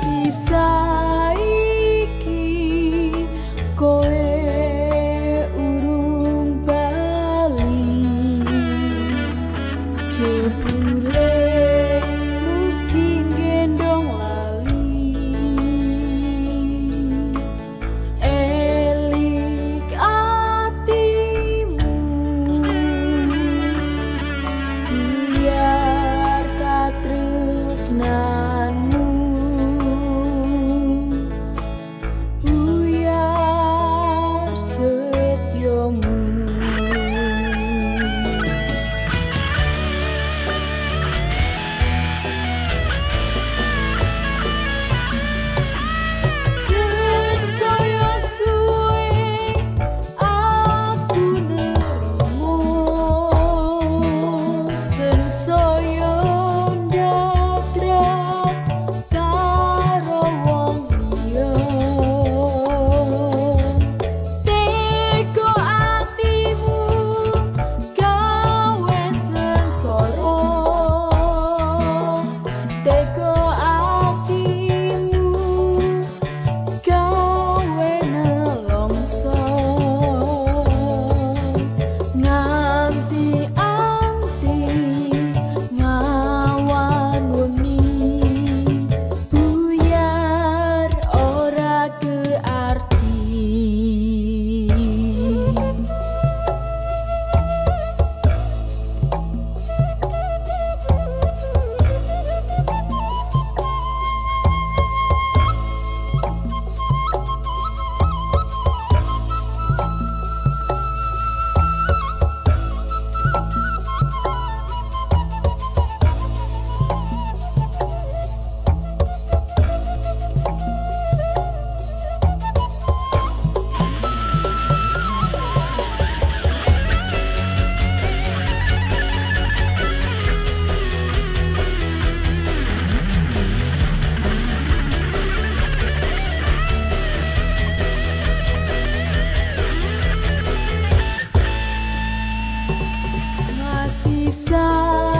seaside. seaside.